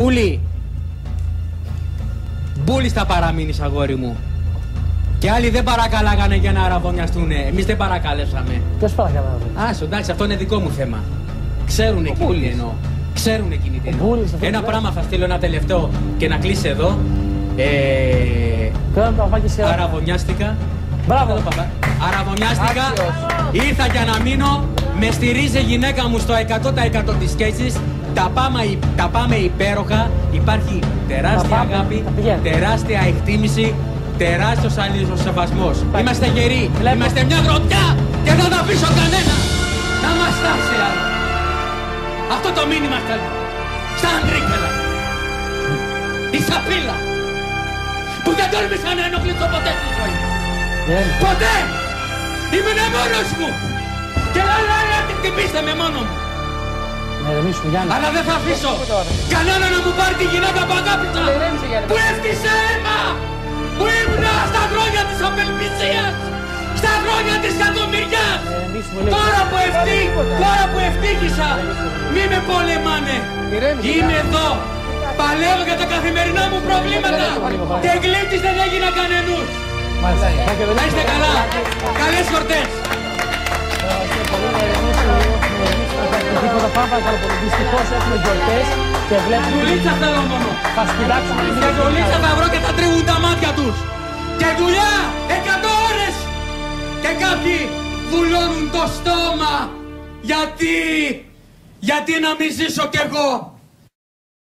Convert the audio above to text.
Πούλη. Μπούλη θα παραμείνεις αγόρι μου. Και άλλοι δεν παρακαλάγανε για να αραβωνιαστούνε. Εμείς δεν παρακαλέσαμε. Ποιος παρακαλάμε. Άσο, εντάξει, αυτό είναι δικό μου θέμα. Ξέρουν εκείνοι τι εννοώ. Ξέρουν εκείνοι τι εννοώ. Μπούλης, αυτό Ένα είναι. πράγμα θα στείλω ένα τελευταίο και να κλείσει εδώ. Ε, Τώρα το παπάκι σε αραβωνιάστηκα. Μπράβο. Εδώ, παπά. Αραβωνιάστηκα. Άξιος. Ήρθα για να μείνω. Με στηρίζει η γυναίκα μου στο 100% της σχέσης. Τα πάμε, τα πάμε υπέροχα. Υπάρχει τεράστια Τα πάμε, αγάπη, τα πηγαίνουμε. τεράστια εκτίμηση, τεράστιος αλληλοσεβασμός. Πάει. Είμαστε γεροί. Βλέπω. Είμαστε μια γροτιά και δεν θα αφήσω κανένα να μας τάσει άλλο. Αυτό το μήνυμα θέλω. Στα Αντρίκελα. Η Σαπίλα. Που δεν τόλμησα να ενοχλήσω ποτέ στη ζωή μου. Ηρέμησε. Ποτέ! Ήμουν μόνος μου! Και άλλα άλλα την χτυπήστε με μόνο μου! Να ηρεμήσουμε Γιάννη. Αλλά δεν θα αφήσω κανένα να μου πάρει τη γυναίκα που αγάπησα! ηρέμησε, Γιάννη. Που έφτιασε αίμα! Που ήμουν στα χρόνια της απελπισίας! Στα χρόνια της κακομοιριάς! Να ηρεμήσουμε λίγο. Τώρα που ευτύ, Τίποτα. τώρα που ευτύχησα, μη με πολεμάνε! Ηρέμησε, Είμαι Γιάννη. εδώ! Παλεύω για τα καθημερινά μου προβλήματα! Ηρέμησε, Και γλύπτης δεν έγινα κανενούς! Μάλιστα. Θα και Να είστε καλά! Καλές χορτές! Τίποτα πάμε παρακαλώ πολύ. Δυστυχώς έχουμε γιορτές και βλέπουμε... Δουλίτσα θέλω μόνο. Θα σπουδάξουμε την Και δουλίτσα θα βρω και θα τρίβουν τα μάτια τους. Και δουλειά εκατό ώρες. Και κάποιοι βουλώνουν το στόμα. Γιατί, γιατί να μην ζήσω κι εγώ.